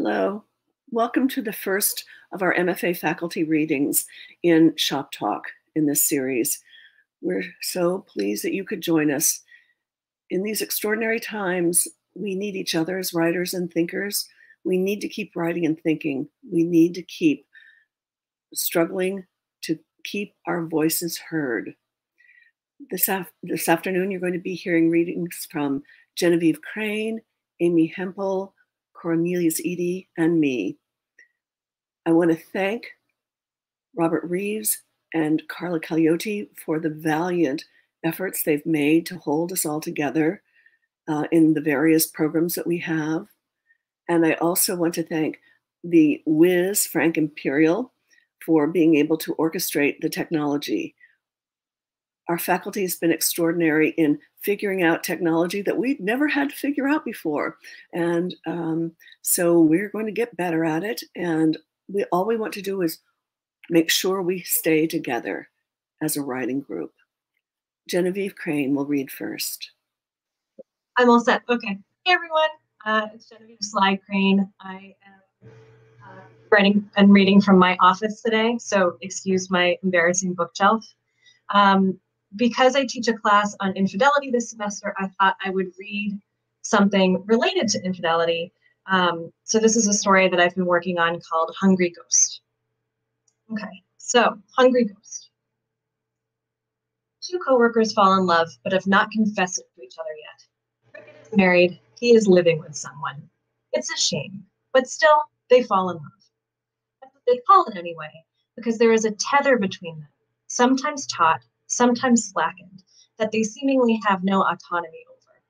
Hello. Welcome to the first of our MFA faculty readings in Shop Talk in this series. We're so pleased that you could join us. In these extraordinary times, we need each other as writers and thinkers. We need to keep writing and thinking. We need to keep struggling to keep our voices heard. This, af- this afternoon, you're going to be hearing readings from Genevieve Crane, Amy Hempel, Cornelius Eady, and me. I want to thank Robert Reeves and Carla Cagliotti for the valiant efforts they've made to hold us all together uh, in the various programs that we have. And I also want to thank the Wiz Frank Imperial, for being able to orchestrate the technology our faculty has been extraordinary in figuring out technology that we'd never had to figure out before. And um, so we're going to get better at it. And we, all we want to do is make sure we stay together as a writing group. Genevieve Crane will read first. I'm all set. Okay. Hey, everyone. Uh, it's Genevieve Sly Crane. I am uh, writing and reading from my office today, so excuse my embarrassing bookshelf. Um, because I teach a class on infidelity this semester, I thought I would read something related to infidelity. Um, so this is a story that I've been working on called Hungry Ghost. Okay, so Hungry Ghost. Two coworkers fall in love, but have not confessed it to each other yet. Cricket is married, he is living with someone. It's a shame, but still, they fall in love. That's what they call it anyway, because there is a tether between them, sometimes taut, sometimes slackened, that they seemingly have no autonomy over.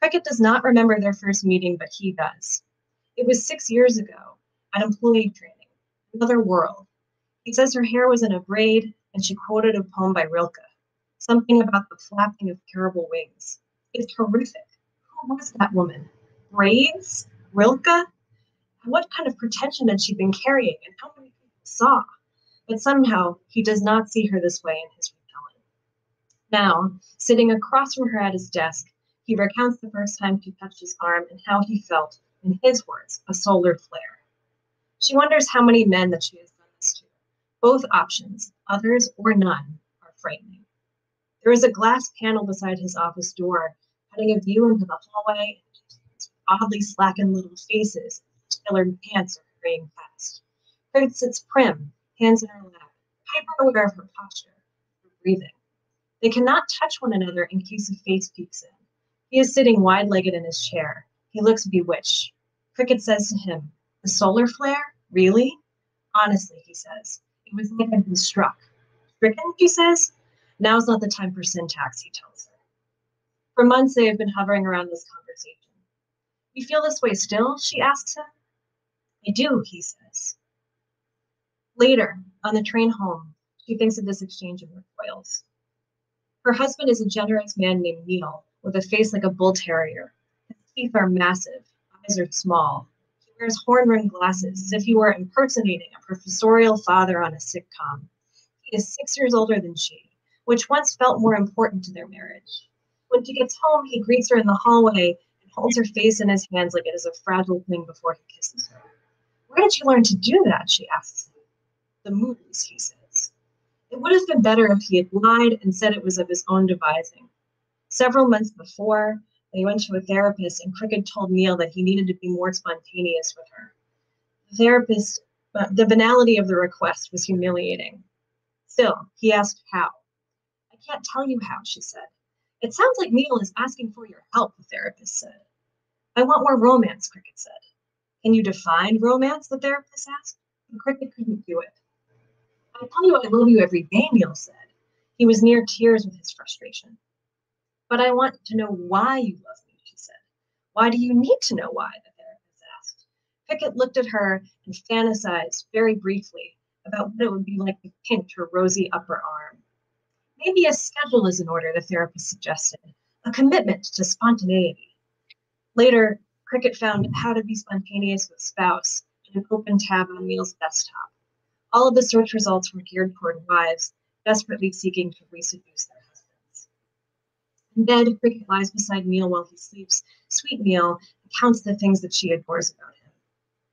Cricket does not remember their first meeting, but he does. It was six years ago, at employee training, another world. He says her hair was in a braid, and she quoted a poem by Rilke, something about the flapping of terrible wings. It's horrific. Who was that woman? Braids? Rilke? What kind of pretension had she been carrying, and how many people saw? but somehow he does not see her this way in his Now, sitting across from her at his desk, he recounts the first time she touched his arm and how he felt, in his words, a solar flare. She wonders how many men that she has done this to. Both options, others or none, are frightening. There is a glass panel beside his office door, cutting a view into the hallway, oddly slackened little faces, tailored pants are hurrying past. Kurt sits prim, hands in her lap, hyper aware of her posture, her breathing. They cannot touch one another in case a face peeks in. He is sitting wide legged in his chair. He looks bewitched. Cricket says to him, The solar flare? Really? Honestly, he says. It was like I'd been struck. Stricken, he says. Now's not the time for syntax, he tells her. For months they have been hovering around this conversation. You feel this way still? she asks him. I do, he says. Later, on the train home, she thinks of this exchange and recoils. Her husband is a generous man named Neil, with a face like a bull terrier. His teeth are massive, eyes are small. He wears horn rimmed glasses as if he were impersonating a professorial father on a sitcom. He is six years older than she, which once felt more important to their marriage. When she gets home, he greets her in the hallway and holds her face in his hands like it is a fragile thing before he kisses her. Where did you learn to do that? She asks the movies, he says. It would have been better if he had lied and said it was of his own devising. Several months before, they went to a therapist, and Cricket told Neil that he needed to be more spontaneous with her. The therapist, the banality of the request was humiliating. Still, he asked how. I can't tell you how, she said. It sounds like Neil is asking for your help, the therapist said. I want more romance, Cricket said. Can you define romance? the therapist asked. The Cricket couldn't do it. I tell you I love you every day, Neil said. He was near tears with his frustration. But I want to know why you love me, she said. Why do you need to know why? the therapist asked. Cricket looked at her and fantasized very briefly about what it would be like to pinch her rosy upper arm. Maybe a schedule is in order, the therapist suggested, a commitment to spontaneity. Later, Cricket found how to be spontaneous with spouse in an open tab on Neil's desktop. All of the search results were geared toward wives desperately seeking to reseduce their husbands. In bed, Cricket lies beside Neil while he sleeps. Sweet Neil counts the things that she adores about him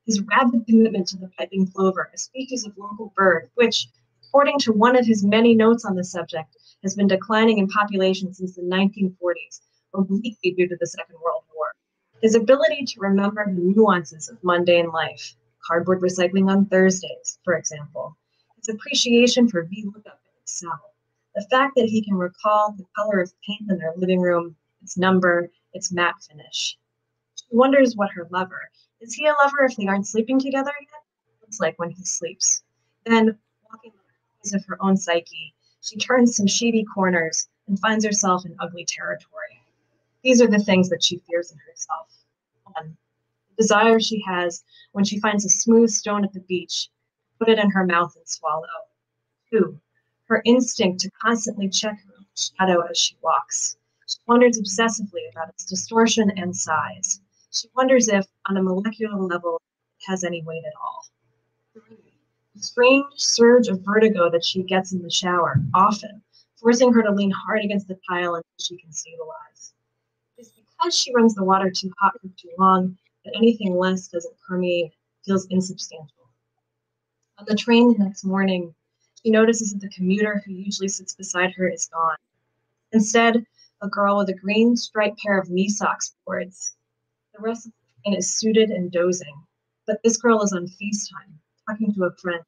his rabid commitment to the piping plover, a species of local bird, which, according to one of his many notes on the subject, has been declining in population since the 1940s, obliquely due to the Second World War. His ability to remember the nuances of mundane life, cardboard recycling on Thursdays, for example, his appreciation for VLOOKUP in Excel, the fact that he can recall the color of paint in their living room, its number, its matte finish. She wonders what her lover, is he a lover if they aren't sleeping together yet? Looks like when he sleeps. Then, walking the of her own psyche, she turns some shady corners and finds herself in ugly territory. These are the things that she fears in herself. One, desire she has when she finds a smooth stone at the beach, put it in her mouth and swallow. Two, her instinct to constantly check her shadow as she walks. She wonders obsessively about its distortion and size. She wonders if, on a molecular level, it has any weight at all. Three, the strange surge of vertigo that she gets in the shower, often, forcing her to lean hard against the tile until she can stabilize. It's because she runs the water too hot for too long that anything less doesn't permeate, feels insubstantial. On the train the next morning, she notices that the commuter who usually sits beside her is gone. Instead, a girl with a green striped pair of knee socks boards. The rest of the train is suited and dozing, but this girl is on FaceTime, talking to a friend.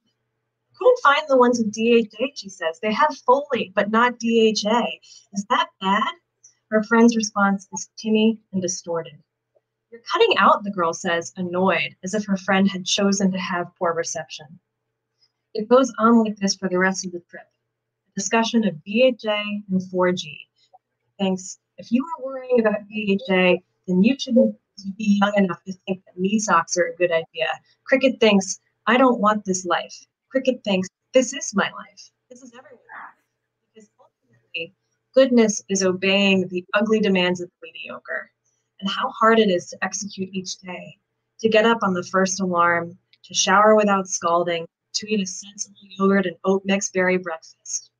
Couldn't find the ones with DHA, she says. They have folate, but not DHA. Is that bad? Her friend's response is tinny and distorted. You're cutting out, the girl says, annoyed, as if her friend had chosen to have poor reception. It goes on like this for the rest of the trip. A discussion of DHA and 4G. Thanks. If you are worrying about DHA, then you shouldn't be young enough to think that knee socks are a good idea. Cricket thinks, I don't want this life. Cricket thinks, this is my life. This is everyone's Because ultimately, goodness is obeying the ugly demands of the mediocre and how hard it is to execute each day. To get up on the first alarm, to shower without scalding, to eat a sensible yogurt and oat mix berry breakfast,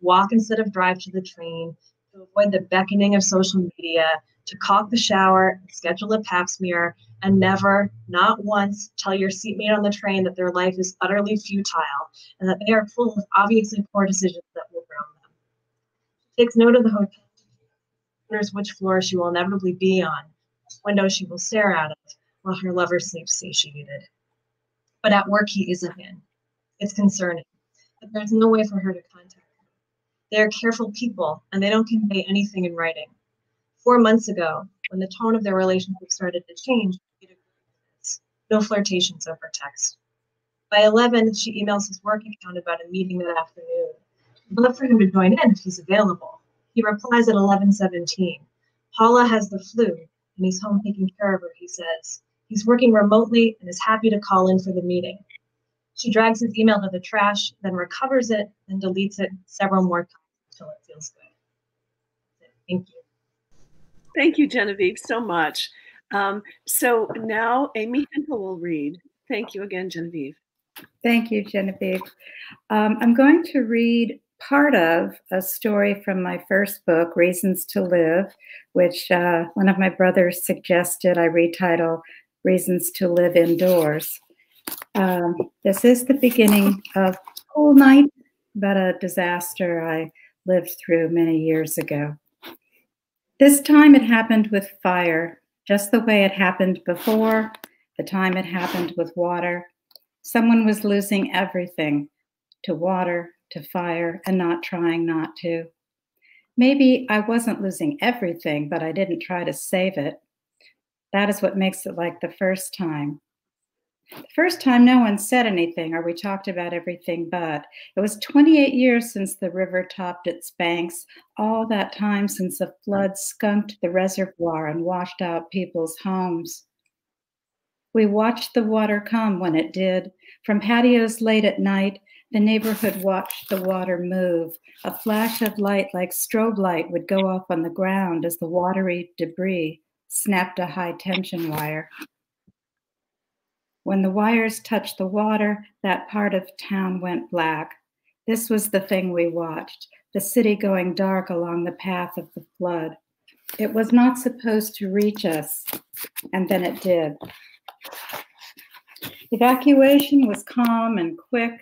walk instead of drive to the train, to avoid the beckoning of social media, to caulk the shower, schedule a pap smear, and never, not once, tell your seatmate on the train that their life is utterly futile and that they are full of obviously poor decisions that will drown them. She takes note of the hotel, wonders which floor she will inevitably be on, window she will stare out of, while her lover sleeps satiated but at work he isn't in. It's concerning, but there's no way for her to contact him. They are careful people, and they don't convey anything in writing. Four months ago, when the tone of their relationship started to change, no flirtations over text. By 11, she emails his work account about a meeting that afternoon. She'd love for him to join in if he's available. He replies at 11:17. Paula has the flu, and he's home taking care of her. He says. He's working remotely and is happy to call in for the meeting. She drags his email to the trash, then recovers it and deletes it several more times until it feels good. Thank you. Thank you, Genevieve, so much. Um, so now Amy Hempel will read. Thank you again, Genevieve. Thank you, Genevieve. Um, I'm going to read part of a story from my first book, Reasons to Live, which uh, one of my brothers suggested I retitle reasons to live indoors. Um, this is the beginning of a cool night, but a disaster I lived through many years ago. This time it happened with fire, just the way it happened before, the time it happened with water. Someone was losing everything to water, to fire, and not trying not to. Maybe I wasn't losing everything, but I didn't try to save it. That is what makes it like the first time. The first time no one said anything or we talked about everything but. It was 28 years since the river topped its banks, all that time since the flood skunked the reservoir and washed out people's homes. We watched the water come when it did. From patios late at night, the neighborhood watched the water move. A flash of light like strobe light would go off on the ground as the watery debris snapped a high tension wire. When the wires touched the water, that part of town went black. This was the thing we watched the city going dark along the path of the flood. It was not supposed to reach us, and then it did. Evacuation was calm and quick,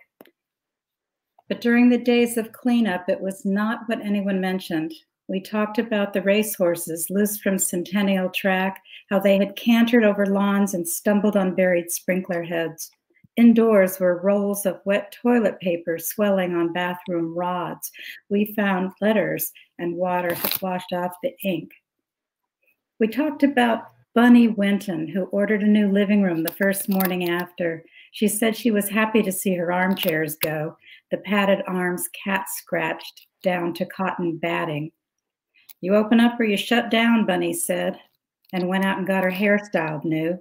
but during the days of cleanup, it was not what anyone mentioned. We talked about the racehorses loose from Centennial Track, how they had cantered over lawns and stumbled on buried sprinkler heads. Indoors were rolls of wet toilet paper swelling on bathroom rods. We found letters, and water had washed off the ink. We talked about Bunny Winton, who ordered a new living room the first morning after. She said she was happy to see her armchairs go, the padded arms cat scratched down to cotton batting. You open up or you shut down, Bunny said, and went out and got her hair styled new.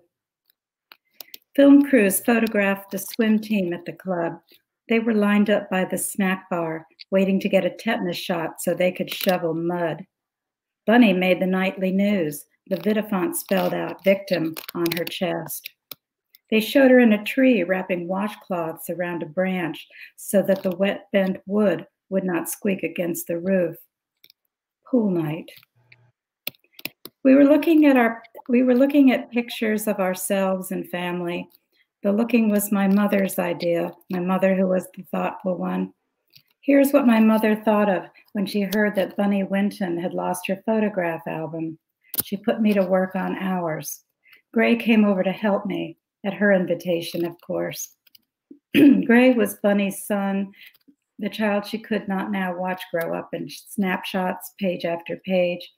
Film crews photographed the swim team at the club. They were lined up by the snack bar, waiting to get a tetanus shot so they could shovel mud. Bunny made the nightly news. The Vidifont spelled out victim on her chest. They showed her in a tree wrapping washcloths around a branch so that the wet bent wood would not squeak against the roof. Pool night. We were looking at our we were looking at pictures of ourselves and family. The looking was my mother's idea, my mother who was the thoughtful one. Here's what my mother thought of when she heard that Bunny Winton had lost her photograph album. She put me to work on ours. Gray came over to help me, at her invitation, of course. Gray was Bunny's son, the child she could not now watch grow up in snapshots, page after page,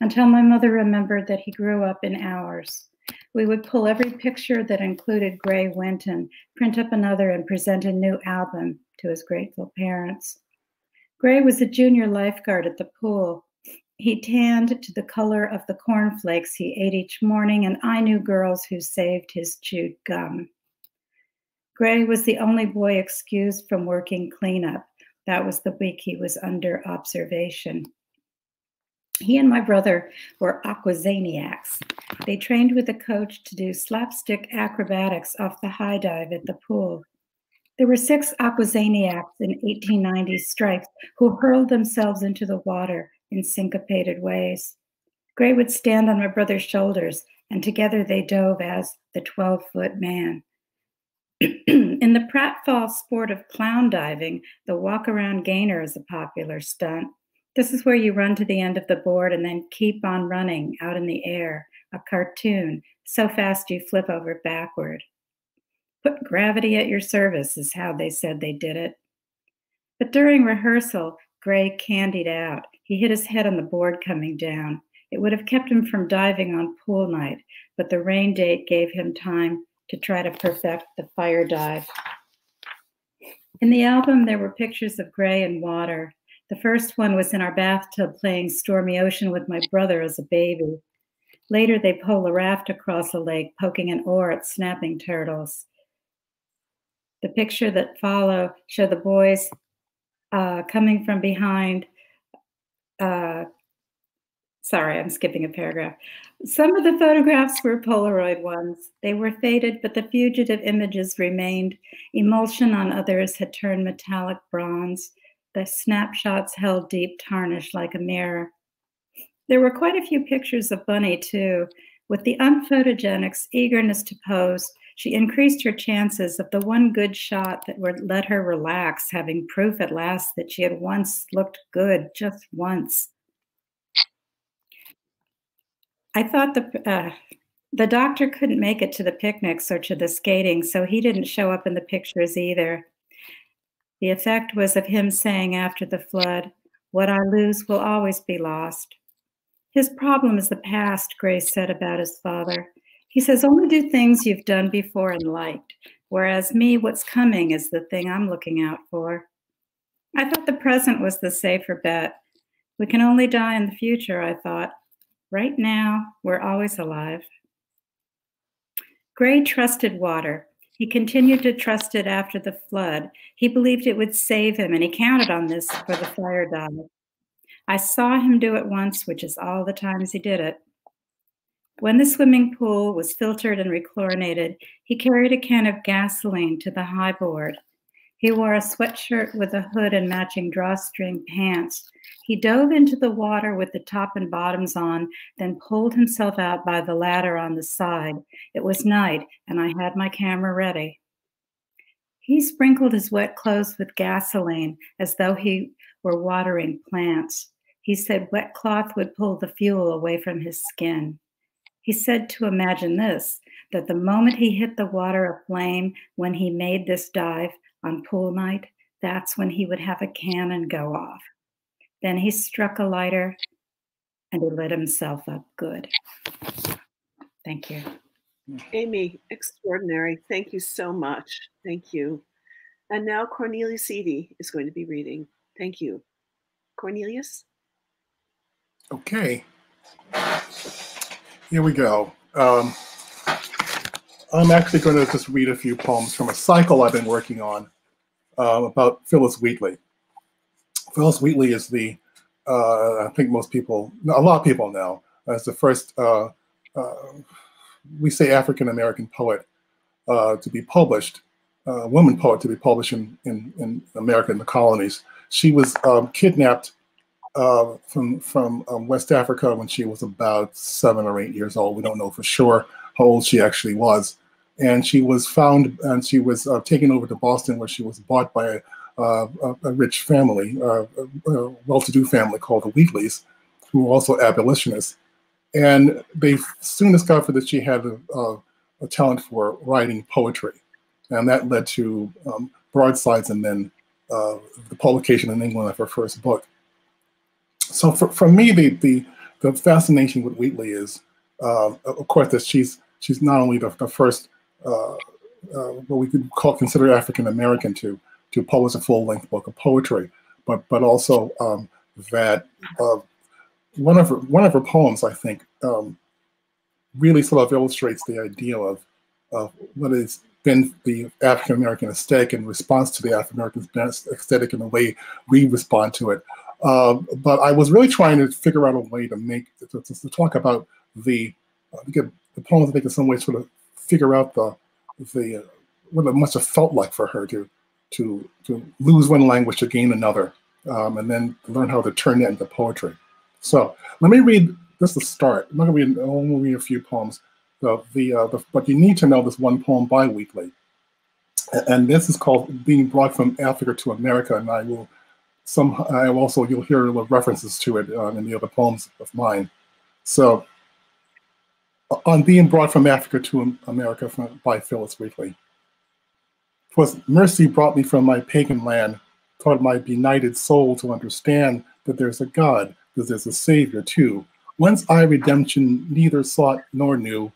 until my mother remembered that he grew up in ours. We would pull every picture that included Gray Winton, print up another, and present a new album to his grateful parents. Gray was a junior lifeguard at the pool. He tanned to the color of the cornflakes he ate each morning, and I knew girls who saved his chewed gum. Gray was the only boy excused from working cleanup. That was the week he was under observation. He and my brother were aquazaniacs. They trained with a coach to do slapstick acrobatics off the high dive at the pool. There were six aquazaniacs in 1890 stripes who hurled themselves into the water in syncopated ways. Gray would stand on my brother's shoulders, and together they dove as the 12 foot man. in the pratfall sport of clown diving, the walk around gainer is a popular stunt. This is where you run to the end of the board and then keep on running out in the air, a cartoon, so fast you flip over backward. Put gravity at your service is how they said they did it. But during rehearsal, Gray candied out. He hit his head on the board coming down. It would have kept him from diving on pool night, but the rain date gave him time to try to perfect the fire dive. In the album, there were pictures of Gray and water. The first one was in our bathtub playing Stormy Ocean with my brother as a baby. Later, they pull a raft across a lake, poking an oar at snapping turtles. The picture that follow show the boys uh, coming from behind. Uh, sorry, I'm skipping a paragraph. Some of the photographs were Polaroid ones. They were faded, but the fugitive images remained. Emulsion on others had turned metallic bronze. The snapshots held deep tarnish like a mirror. There were quite a few pictures of Bunny, too. With the unphotogenic's eagerness to pose, she increased her chances of the one good shot that would let her relax, having proof at last that she had once looked good, just once. I thought the uh, the doctor couldn't make it to the picnics or to the skating, so he didn't show up in the pictures either. The effect was of him saying after the flood, What I lose will always be lost. His problem is the past, Gray said about his father. He says, Only do things you've done before and liked, whereas me, what's coming is the thing I'm looking out for. I thought the present was the safer bet. We can only die in the future, I thought. Right now, we're always alive. Gray trusted water. He continued to trust it after the flood. He believed it would save him, and he counted on this for the fire dive. I saw him do it once, which is all the times he did it. When the swimming pool was filtered and rechlorinated, he carried a can of gasoline to the high board. He wore a sweatshirt with a hood and matching drawstring pants. He dove into the water with the top and bottoms on, then pulled himself out by the ladder on the side. It was night, and I had my camera ready. He sprinkled his wet clothes with gasoline as though he were watering plants. He said wet cloth would pull the fuel away from his skin. He said to imagine this that the moment he hit the water aflame when he made this dive on pool night, that's when he would have a cannon go off. Then he struck a lighter and he lit himself up good. Thank you. Amy, extraordinary. Thank you so much. Thank you. And now Cornelius Eady is going to be reading. Thank you. Cornelius? Okay. Here we go. Um, I'm actually going to just read a few poems from a cycle I've been working on uh, about Phillis Wheatley. Phillis Wheatley is the, uh, I think most people, a lot of people know, as the first, uh, uh we say African American poet uh, to be published, uh, woman poet to be published in, in, in, America in the colonies. She was um, kidnapped from, from um, West Africa when she was about seven or eight years old. We don't know for sure how old she actually was and she was found and she was uh, taken over to Boston where she was bought by uh, a, a, rich family, uh, a well-to-do family called the Wheatleys, who were also abolitionists. And they soon discovered that she had a, a, a talent for writing poetry. And that led to um, broadsides and then uh, the publication in England of her first book. So for, for me, the, the, the fascination with Wheatley is, uh, of course, that she's she's not only the, the first uh, uh, what we could call consider African American to to publish a full length book of poetry, but but also um, that uh, one of her one of her poems I think um, really sort of illustrates the idea of of what has been the African American aesthetic in response to the African American aesthetic in the way we respond to it. Uh, but I was really trying to figure out a way to make to, to, to talk about the uh, get the poems I think in some ways sort of figure out the the uh, what it must have felt like for her to to to lose one language to gain another, um, and then learn how to turn that into poetry. So let me read. This is the start. I'm not going to read. To read a few poems. The, the, uh, the but you need to know this one poem by Wheatley, and this is called "Being Brought from Africa to America." And I will some. I also you'll hear references to it uh, in the other poems of mine. So on being brought from Africa to America from, by Phillis Wheatley. Twas mercy brought me from my pagan land, taught my benighted soul to understand that there's a God, that there's a Savior too. Whence I redemption neither sought nor knew.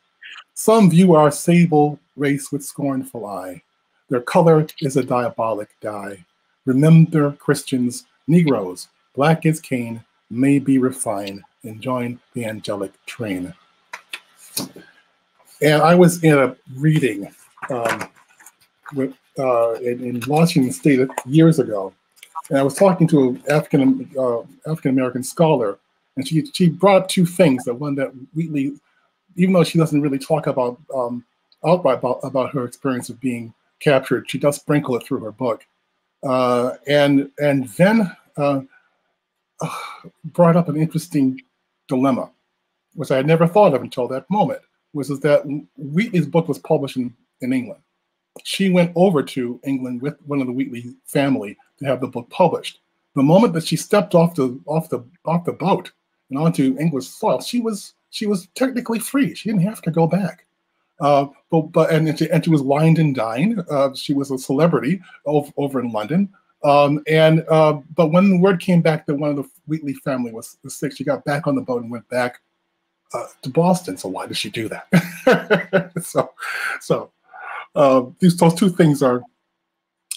Some view our sable race with scornful eye. Their color is a diabolic dye. Remember, Christians, Negroes, black as Cain, may be refined and join the angelic train. And I was in a reading um, with, uh, in, in, Washington State years ago, and I was talking to an African uh, African American scholar, and she she brought up two things. The one that Wheatley, even though she doesn't really talk about um, outright about, about her experience of being captured, she does sprinkle it through her book, uh, and and then uh, brought up an interesting dilemma which I had never thought of until that moment, was is that Wheatley's book was published in, in England. She went over to England with one of the Wheatley family to have the book published. The moment that she stepped off the off the off the boat and onto English soil, she was she was technically free. She didn't have to go back. Uh, but but and she, and she was wined and dined. Uh, she was a celebrity over, over in London. Um, and uh, but when the word came back that one of the Wheatley family was, was sick, she got back on the boat and went back uh, to Boston. So why does she do that? so, so uh, these those two things are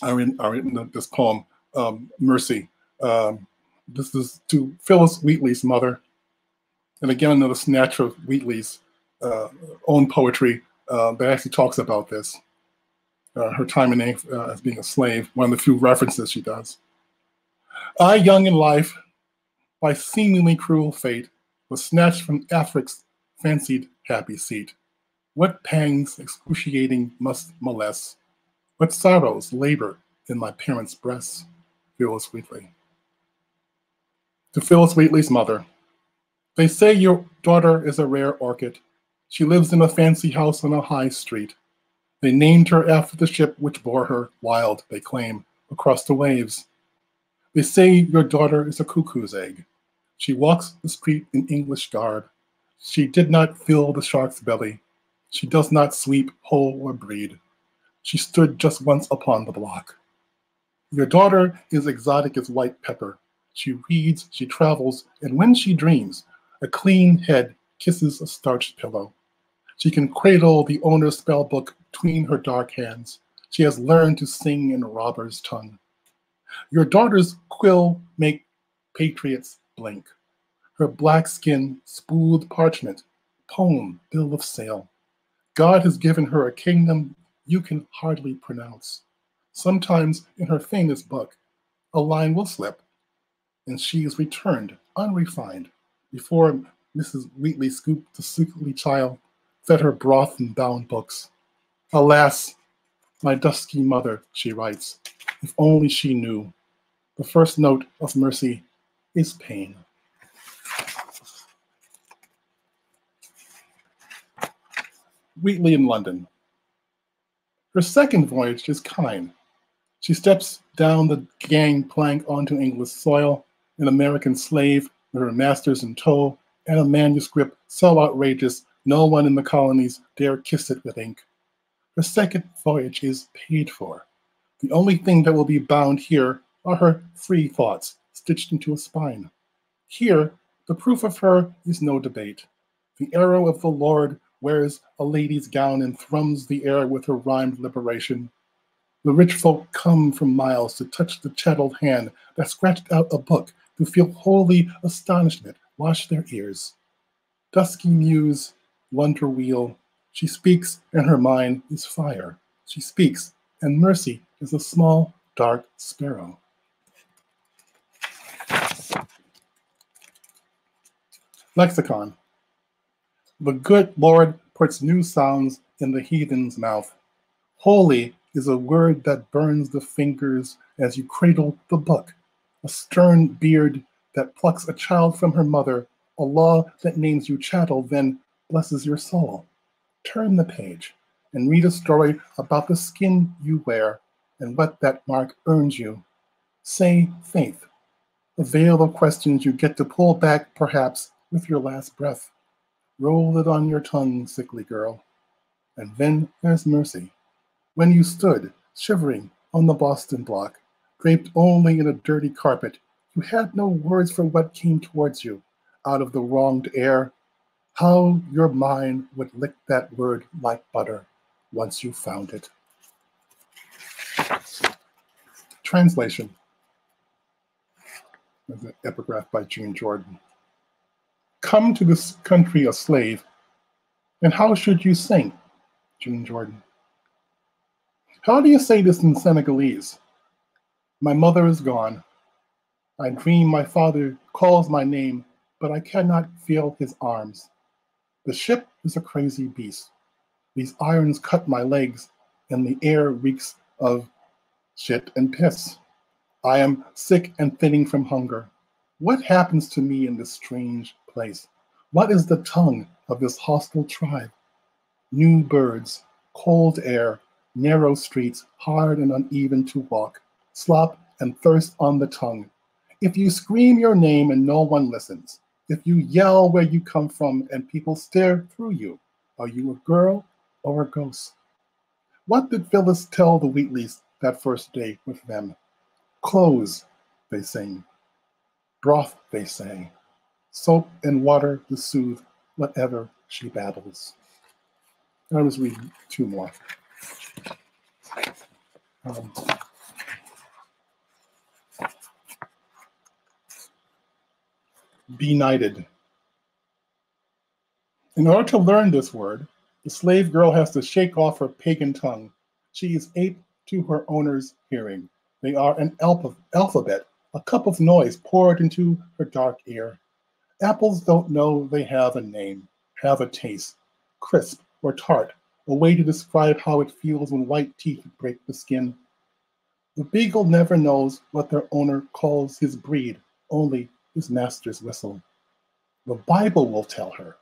are in are in this poem, um, Mercy. Um, this is to Phillis Wheatley's mother, and again another snatch of Wheatley's uh, own poetry uh, that actually talks about this. Uh, her time in uh, as being a slave, one of the few references she does. I, young in life, by seemingly cruel fate, was snatched from Afric's fancied happy seat. What pangs excruciating must molest, what sorrows labor in my parents' breasts, Phillis Wheatley. To Phillis Wheatley's mother, they say your daughter is a rare orchid. She lives in a fancy house on a high street. They named her after the ship which bore her, wild, they claim, across the waves. They say your daughter is a cuckoo's egg. She walks the street in English garb. She did not fill the shark's belly. She does not sweep, hoe, or breed. She stood just once upon the block. Your daughter is exotic as white pepper. She reads, she travels, and when she dreams, a clean head kisses a starched pillow. She can cradle the owner's spell book between her dark hands. She has learned to sing in a robber's tongue. Your daughter's quill make patriots blink. Her black skin, spooled parchment, poem, bill of sale. God has given her a kingdom you can hardly pronounce. Sometimes in her famous book, a line will slip, and she is returned unrefined before Mrs. Wheatley scooped the sickly child, fed her broth and bound books. Alas, my dusky mother, she writes, if only she knew. The first note of mercy is pain. Wheatley in London. Her second voyage is kind. She steps down the gangplank onto English soil, an American slave with her masters in tow and a manuscript so outrageous no one in the colonies dare kiss it with ink. Her second voyage is paid for. The only thing that will be bound here are her free thoughts stitched into a spine. Here, the proof of her is no debate. The arrow of the Lord wears a lady's gown and thrums the air with her rhymed liberation. The rich folk come from miles to touch the chattel hand that scratched out a book who feel holy astonishment wash their ears. Dusky muse, wonder wheel, she speaks, and her mind is fire. She speaks, and mercy is a small, dark sparrow. Lexicon. The good Lord puts new sounds in the heathen's mouth. Holy is a word that burns the fingers as you cradle the book a stern beard that plucks a child from her mother, a law that names you chattel, then blesses your soul. Turn the page and read a story about the skin you wear and what that mark earns you. Say faith, a veil of questions you get to pull back perhaps with your last breath. Roll it on your tongue, sickly girl. And then there's mercy. When you stood, shivering, on the Boston block, draped only in a dirty carpet. You had no words for what came towards you out of the wronged air. How your mind would lick that word like butter once you found it. Translation. There's an epigraph by June Jordan. Come to this country a slave, and how should you sing? June Jordan. How do you say this in Senegalese? My mother is gone. I dream my father calls my name, but I cannot feel his arms. The ship is a crazy beast. These irons cut my legs, and the air reeks of shit and piss. I am sick and thinning from hunger. What happens to me in this strange place? What is the tongue of this hostile tribe? New birds, cold air, narrow streets, hard and uneven to walk slop, and thirst on the tongue. If you scream your name and no one listens, if you yell where you come from and people stare through you, are you a girl or a ghost? What did Phillis tell the Wheatleys that first day with them? Clothes, they sing. Broth, they say. Soap and water to soothe whatever she babbles. I was reading two more. Um, benighted. In order to learn this word, the slave girl has to shake off her pagan tongue. She is ape to her owner's hearing. They are an alphabet, a cup of noise poured into her dark ear. Apples don't know they have a name, have a taste, crisp or tart, a way to describe how it feels when white teeth break the skin. The beagle never knows what their owner calls his breed, only his master's whistle. The Bible will tell her.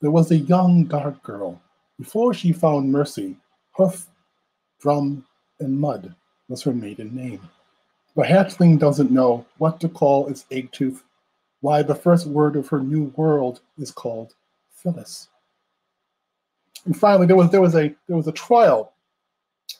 There was a young dark girl. Before she found mercy, hoof, drum, and mud was her maiden name. The hatchling doesn't know what to call its egg tooth, why the first word of her new world is called Phillis. And finally, there was there was a there was a trial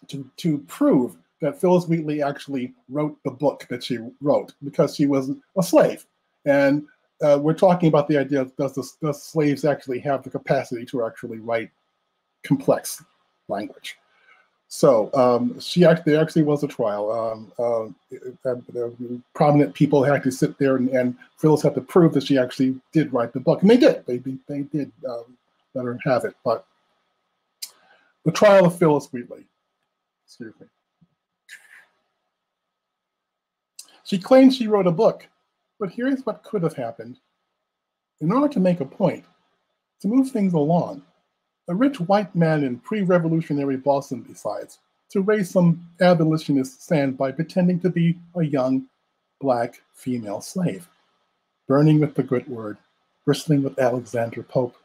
to to prove that Phillis Wheatley actually wrote the book that she wrote because she was a slave. And uh, we're talking about the idea does the, does slaves actually have the capacity to actually write complex language? So um, she actually there actually was a trial. Um, uh, uh, prominent people had to sit there, and, and, Phillis had to prove that she actually did write the book, and they did. They they did um, let her have it. But the trial of Phillis Wheatley. Excuse me. She claims she wrote a book, but here's what could have happened. In order to make a point, to move things along, a rich white man in pre revolutionary Boston decides to raise some abolitionist sand by pretending to be a young black female slave, burning with the good word, bristling with Alexander Pope.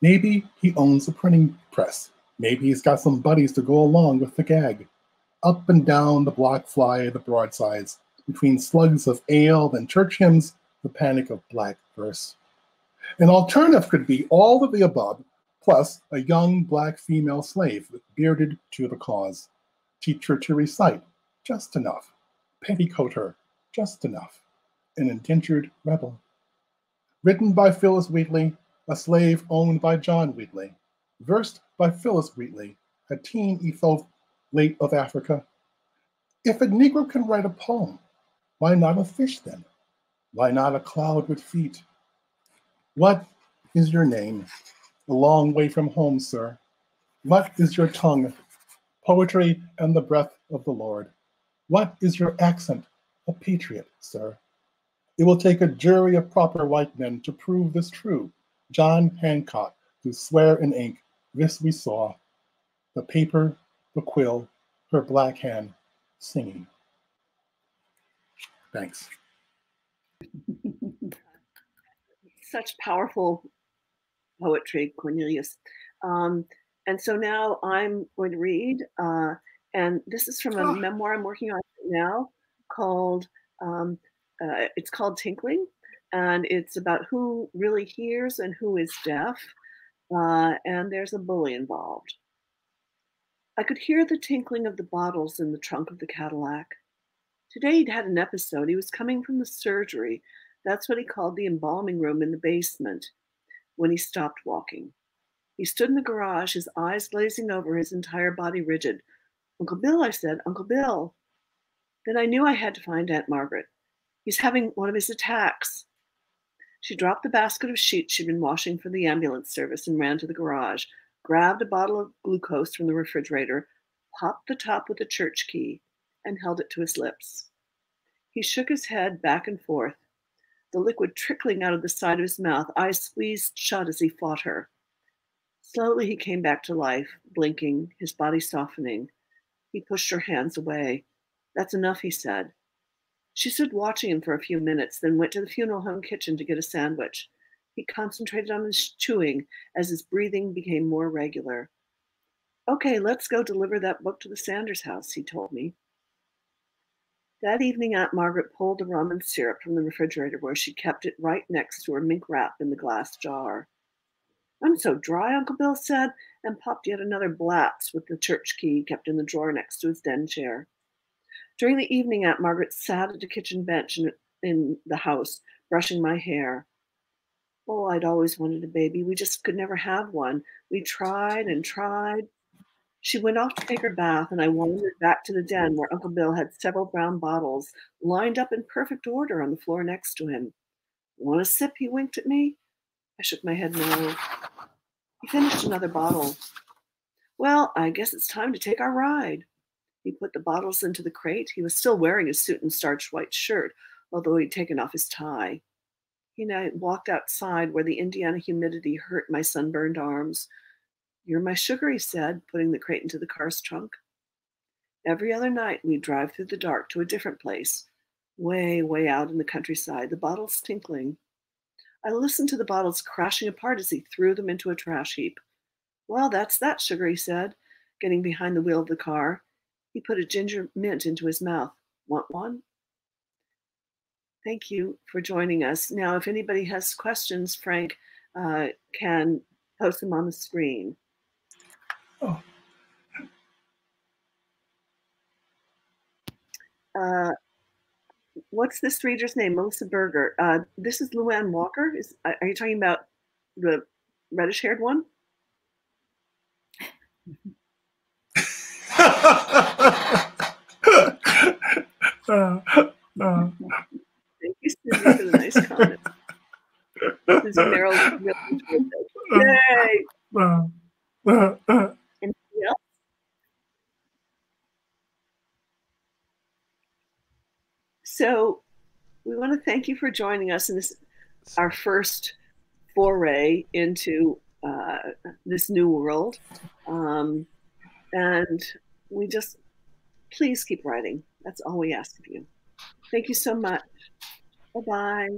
Maybe he owns a printing press. Maybe he's got some buddies to go along with the gag. Up and down the block fly the broadsides, between slugs of ale and church hymns, the panic of black verse. An alternative could be all of the above, plus a young black female slave bearded to the cause. Teach her to recite, just enough. Petticoat her, just enough. An indentured rebel. Written by Phillis Wheatley, a slave owned by John Wheatley. Versed by Phillis Wheatley, a teen Ethiop late of Africa. If a Negro can write a poem, why not a fish then? Why not a cloud with feet? What is your name? A long way from home, sir. What is your tongue? Poetry and the breath of the Lord. What is your accent? A patriot, sir. It will take a jury of proper white men to prove this true. John Hancock, to swear in ink, this we saw. The paper, the quill, her black hand, singing. Thanks. Such powerful poetry, Cornelius. Um, and so now I'm going to read, uh, and this is from a oh. memoir I'm working on now called, um, uh, it's called Tinkling, and it's about who really hears and who is deaf, uh, and there's a bully involved. I could hear the tinkling of the bottles in the trunk of the Cadillac. Today he'd had an episode. He was coming from the surgery. That's what he called the embalming room in the basement when he stopped walking. He stood in the garage, his eyes glazing over, his entire body rigid. Uncle Bill, I said, Uncle Bill. Then I knew I had to find Aunt Margaret. He's having one of his attacks. She dropped the basket of sheets she'd been washing for the ambulance service and ran to the garage, grabbed a bottle of glucose from the refrigerator, popped the top with a church key, and held it to his lips. He shook his head back and forth, the liquid trickling out of the side of his mouth, eyes squeezed shut as he fought her. Slowly he came back to life, blinking, his body softening. He pushed her hands away. That's enough, he said. She stood watching him for a few minutes, then went to the funeral home kitchen to get a sandwich. He concentrated on his chewing as his breathing became more regular. Okay, let's go deliver that book to the Sanders house, he told me. That evening, Aunt Margaret pulled the rum and syrup from the refrigerator where she kept it right next to her mink wrap in the glass jar. I'm so dry, Uncle Bill said, and popped yet another Blatz with the church key kept in the drawer next to his den chair. During the evening, Aunt Margaret sat at a kitchen bench in, in the house, brushing my hair. Oh, I'd always wanted a baby. We just could never have one. We tried and tried. She went off to take her bath, and I wandered back to the den where Uncle Bill had several brown bottles lined up in perfect order on the floor next to him. Want a sip? He winked at me. I shook my head no. He finished another bottle. Well, I guess it's time to take our ride. He put the bottles into the crate. He was still wearing his suit and starched white shirt, although he'd taken off his tie. He and I walked outside where the Indiana humidity hurt my sunburned arms. You're my sugar, he said, putting the crate into the car's trunk. Every other night, we'd drive through the dark to a different place, way, way out in the countryside, the bottles tinkling. I listened to the bottles crashing apart as he threw them into a trash heap. Well, that's that, Sugar, he said, getting behind the wheel of the car. He put a ginger mint into his mouth. Want one? Thank you for joining us. Now, if anybody has questions, Frank uh, can post them on the screen. Uh, what's this reader's name? Melissa Berger. Uh, this is Lou Ann Walker. Is are you talking about the reddish haired one? uh, uh. Thank you, Susie, for the nice comment. Really enjoyed that. Yay! Uh, uh, uh. Anybody else? So we want to thank you for joining us in this our first foray into uh, this new world. Um, and we just please keep writing. That's all we ask of you. Thank you so much. Bye bye.